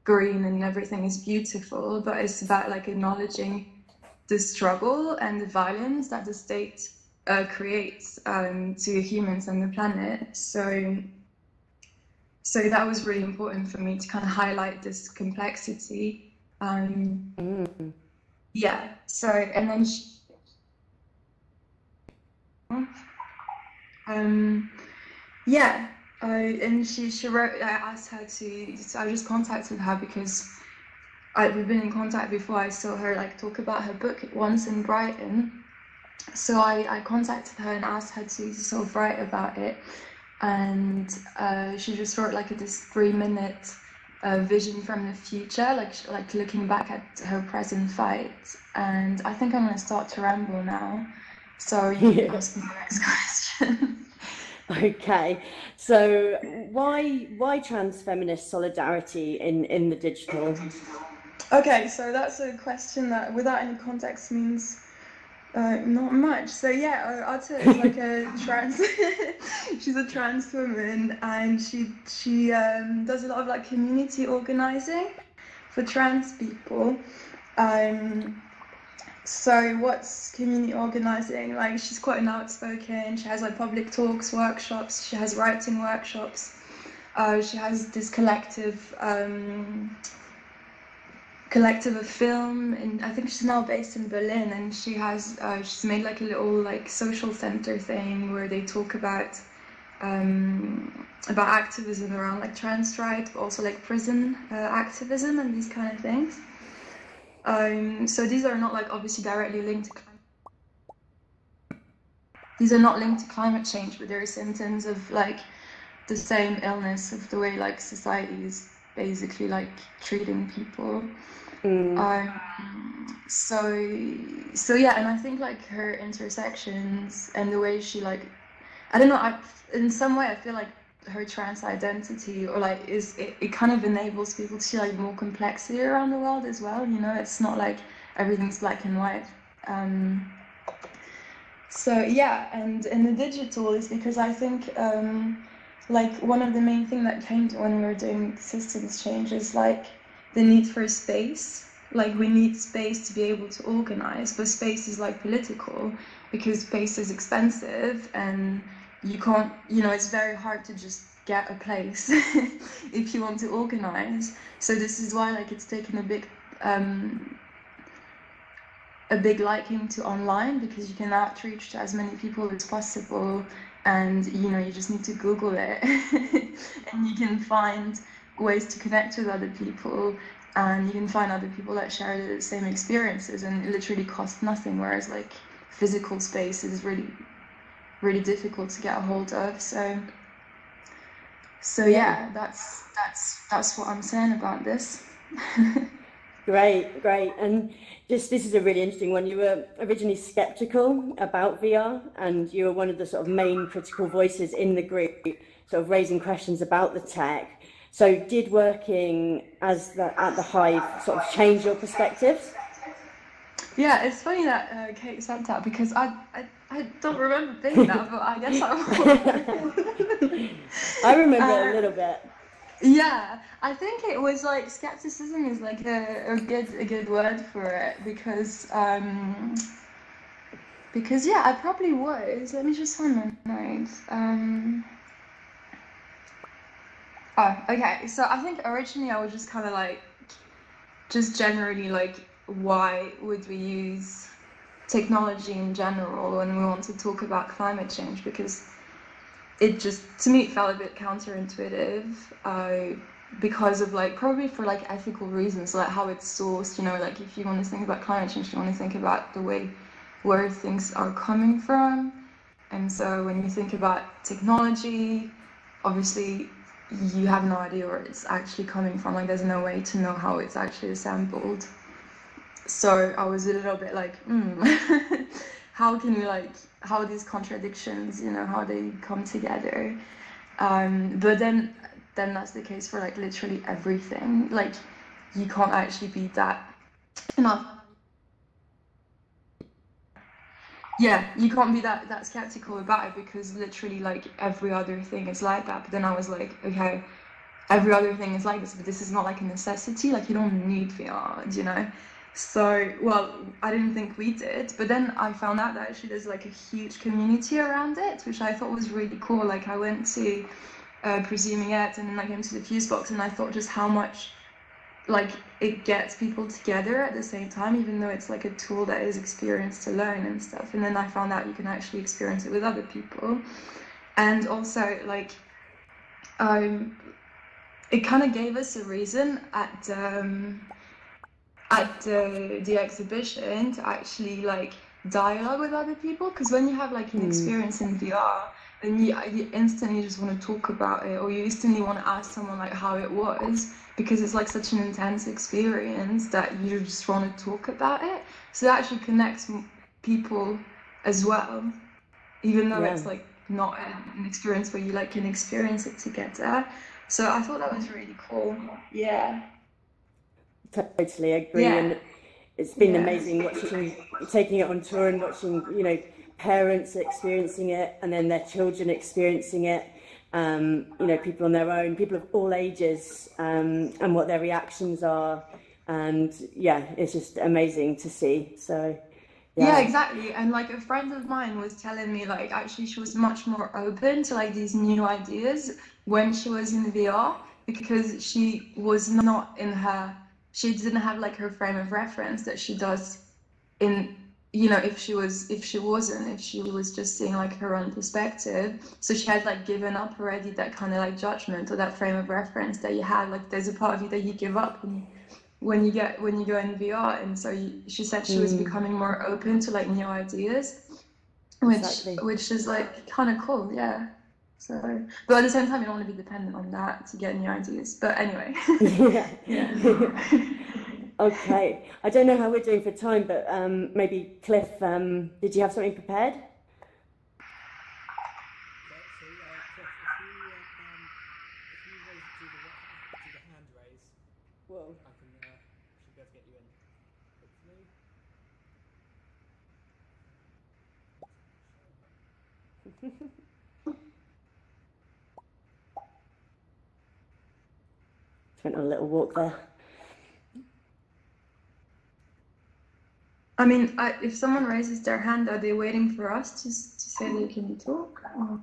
green and everything is beautiful, but it's about like acknowledging the struggle and the violence that the state uh, creates um, to humans and the planet. So, so that was really important for me to kind of highlight this complexity. Um, Mm. yeah. So, and then. She, um, yeah, uh, and she she wrote. I asked her to. So I just contacted her because I, we've been in contact before. I saw her like talk about her book once in Brighton. So I, I contacted her and asked her to sort of write about it, and uh, she just wrote like a, this three minute uh, vision from the future, like like looking back at her present fight. And I think I'm gonna start to ramble now. So you can Yeah. ask me the next [laughs] question. Okay, so why why trans feminist solidarity in in the digital? Okay, so that's a question that, without any context, means uh, not much. So yeah, uh, Otter is like a [laughs] trans. [laughs] she's a trans woman, and she she um, does a lot of like community organizing for trans people. Um, so what's community organizing? Like she's quite an outspoken. She has like public talks, workshops. She has writing workshops. Uh, she has this collective. Um, collective of film and I think she's now based in Berlin and she has uh, she's made like a little like social center thing where they talk about um, about activism around like trans rights but also like prison uh, activism and these kind of things. Um, so these are not like obviously directly linked these are not linked to climate change but they're symptoms of like the same illness of the way like society is basically like treating people Mm. um, so so yeah, and I think like her intersections and the way she like, I don't know, I in some way I feel like her trans identity or like is it, it kind of enables people to see like more complexity around the world as well. You know, it's not like everything's black and white. Um, so yeah, and in the digital is because I think um, like one of the main thing that came to when we were doing systems change is like the need for space. Like we need space to be able to organize, but space is like political because space is expensive and you can't, you know, it's very hard to just get a place [laughs] if you want to organize. So this is why like it's taken a big um, a big liking to online because you can outreach to as many people as possible and you know you just need to google it [laughs] and you can find ways to connect with other people and you can find other people that share the same experiences and it literally costs nothing whereas like physical space is really really difficult to get a hold of so so yeah that's that's that's what i'm saying about this [laughs] Great, great. And just this is a really interesting one. You were originally skeptical about VR, and you were one of the sort of main critical voices in the group, sort of raising questions about the tech. So, did working as the, at the Hive sort of change your perspectives? Yeah, it's funny that uh, Kate said that because I, I, I don't remember being that, but I guess I. [laughs] I remember Uh, a little bit. Yeah, I think it was like skepticism is like a, a good a good word for it because um because yeah, I probably was. Let me just find my notes. Um Oh, okay. So I think originally I was just kind of like just generally like why would we use technology in general when we want to talk about climate change because it just to me it felt a bit counterintuitive uh, because of like probably for like ethical reasons like how it's sourced you know like if you want to think about climate change you want to think about the way where things are coming from and so when you think about technology obviously you have no idea where it's actually coming from like there's no way to know how it's actually assembled so I was a little bit like, hmm, [laughs] how can you like, how these contradictions, you know, how they come together. Um, but then, then that's the case for like literally everything. Like, you can't actually be that. Enough. Yeah, you can't be that that skeptical about it because literally like every other thing is like that. But then I was like, okay, every other thing is like this, but this is not like a necessity. Like you don't need VR, you know. So, well, I didn't think we did, but then I found out that actually there's like a huge community around it, which I thought was really cool. Like I went to uh, Presuming It and then I came to the Fusebox and I thought just how much like it gets people together at the same time, even though it's like a tool that is experienced to learn and stuff. And then I found out you can actually experience it with other people. And also like um it kind of gave us a reason at um at the, the exhibition to actually like dialogue with other people because when you have like an Mm. experience in VR then you, you instantly just want to talk about it or you instantly want to ask someone like how it was because it's like such an intense experience that you just want to talk about it. So that actually connects people as well even though it's like not an an experience where you like can experience it together. So I thought that was really cool. Yeah. Totally agree, Yeah. and it's been Yeah. amazing watching, taking it on tour and watching, you know, parents experiencing it, and then their children experiencing it. Um, you know, people on their own, people of all ages, um, and what their reactions are, and yeah, it's just amazing to see. So, Yeah, yeah, exactly. And like a friend of mine was telling me like actually she was much more open to like these new ideas when she was in VR because she was not in her she didn't have like her frame of reference that she does in you know if she was if she wasn't if she was just seeing like her own perspective. So she had like given up already that kind of like judgment or that frame of reference that you had. Like there's a part of you that you give up when you when you get when you go in VR and so you, she said she was Mm. becoming more open to like new ideas which Exactly. which is like kind of cool. Yeah. So but at the same time you don't want to be dependent on that to get new ideas. But anyway. [laughs] [laughs] Yeah. yeah [laughs] Okay, I don't know how we're doing for time, but um, maybe Cliff, um, did you have something prepared? Went on a little walk there. I mean I, if someone raises their hand are they waiting for us to, to say they can talk or... No,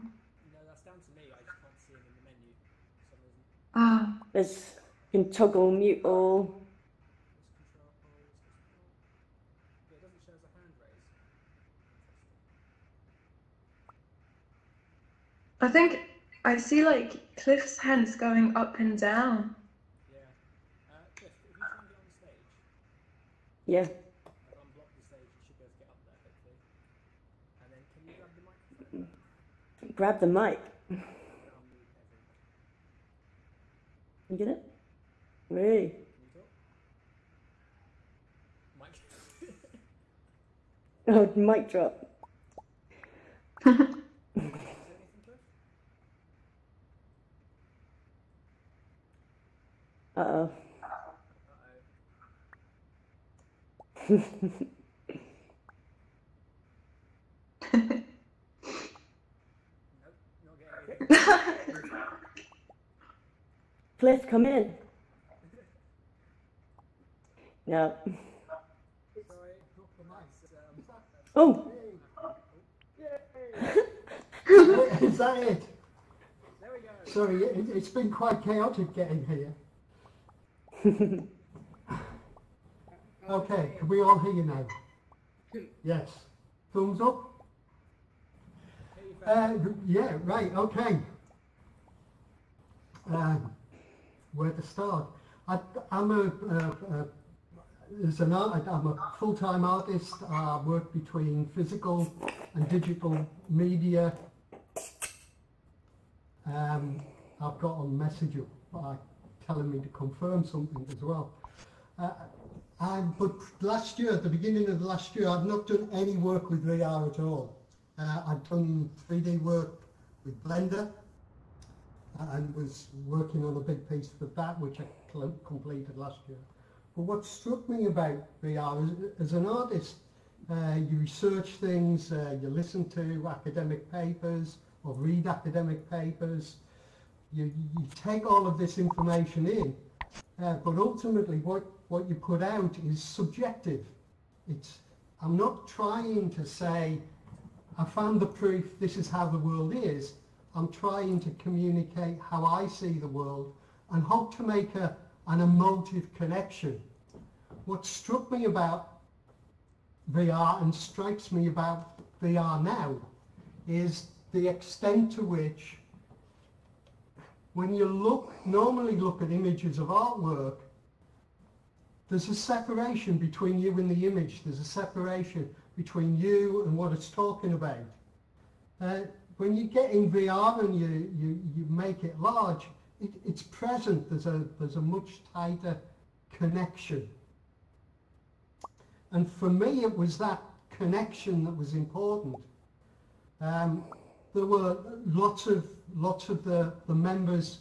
that's down to me. I just can't see him in the menu for some reason. ah There's you can toggle mute all. There's control, there's control. Yeah, it doesn't show as a hand raise. Interesting. I think I see like Cliff's hands going up and down Yeah. Uh, Cliff, if you try and get on the stage, Yeah. like unblock the stage, you should be able to get up there hopefully. And then can you grab the microphone? Grab the mic. You get it? Really? [laughs] Oh, mic drop. [laughs] Is [laughs] there anything, Cliff? Come in. No. Oh. Is that it? Sorry, it, it's been quite chaotic getting here. [laughs] Okay, can we all hear you now? Yes. Thumbs up? Uh, yeah, right, okay. Um, where to start? I, I'm a, a, a as an art, I'm a full-time artist. I work between physical and digital media. Um, I've got a message uh, telling me to confirm something as well. Uh, and, but last year, at the beginning of last year, I've not done any work with VR at all. Uh, I've done 3D work with Blender uh, and was working on a big piece for that, which I completed last year. But what struck me about VR is, as an artist, uh, you research things, uh, you listen to academic papers or read academic papers, you, you take all of this information in, uh, but ultimately what, what you put out is subjective. It's, I'm not trying to say, I found the proof, this is how the world is. I'm trying to communicate how I see the world and hope to make a, an emotive connection. What struck me about VR and strikes me about VR now is the extent to which when you look, normally look at images of artwork, there's a separation between you and the image. There's a separation between you and what it's talking about. Uh, when you get in VR and you, you, you make it large, it, it's present. There's a, there's a much tighter connection. And for me, it was that connection that was important. Um, there were lots of lots of the, the members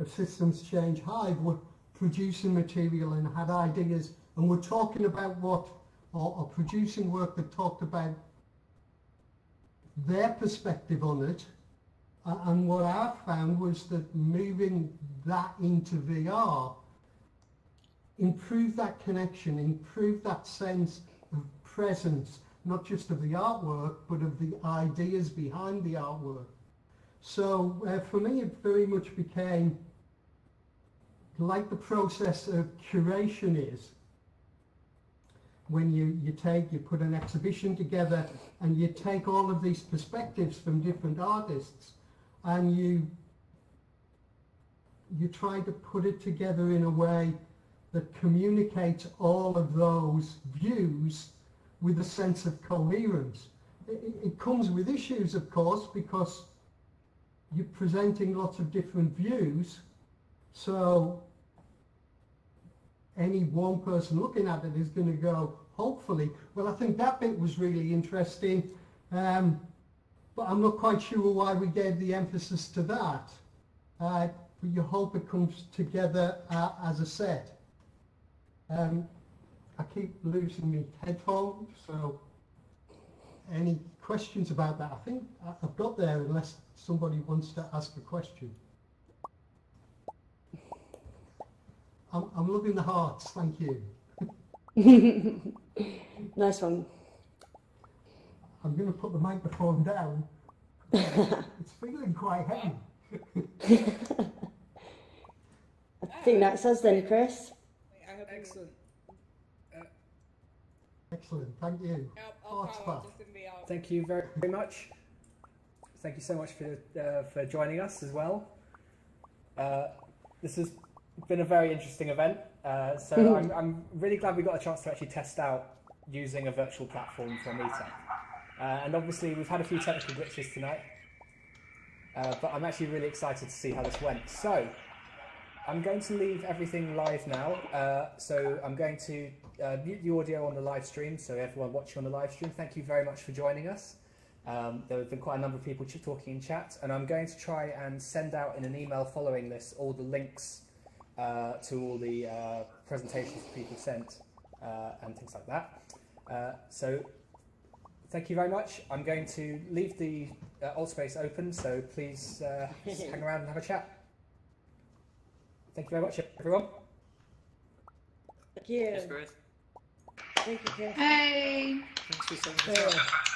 of Systems Change Hive were producing material and had ideas and were talking about what or, or producing work that talked about their perspective on it. And what I found was that moving that into VR improved that connection, improved that sense of presence, not just of the artwork, but of the ideas behind the artwork. So uh, for me, it very much became like the process of curation is. When you, you take, you put an exhibition together and you take all of these perspectives from different artists and you you try to put it together in a way that communicates all of those views with a sense of coherence. It, it comes with issues, of course, because you're presenting lots of different views. So any one person looking at it is going to go, hopefully, well, I think that bit was really interesting, um, but I'm not quite sure why we gave the emphasis to that. Uh, but you hope it comes together uh, as a set. Um, I keep losing my headphones, so any questions about that? I think I've got there unless somebody wants to ask a question. I'm, I'm loving the hearts, thank you. [laughs] nice one. I'm going to put the microphone down. [laughs] it's feeling quite heavy. [laughs] I think that's us then, Chris. Excellent. Excellent, thank you. Hearts back. Thank you very, very much. Thank you so much for uh, for joining us as well. Uh, this has been a very interesting event. Uh, so [laughs] I'm, I'm really glad we got a chance to actually test out using a virtual platform for a meetup. Uh, and obviously we've had a few technical glitches tonight, uh, but I'm actually really excited to see how this went. So I'm going to leave everything live now. Uh, so I'm going to uh, mute the audio on the live stream. So everyone watching on the live stream, thank you very much for joining us. Um, there have been quite a number of people talking in chat, and I'm going to try and send out in an email following this all the links uh, to all the uh, presentations people sent uh, and things like that. Uh, so thank you very much. I'm going to leave the uh, Altspace open, so please uh, hang around and have a chat. Thank you very much, everyone. Thank you. Yes, Chris. Thank you, Chris. Hey. Thanks for saying this.